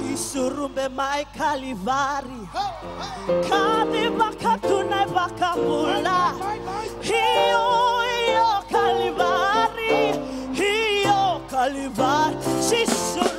Chisurumbe mai kalivari. Kani bakatuna bakambula. Hiyo hiyo kalivari. Hiyo kalivari. Jesus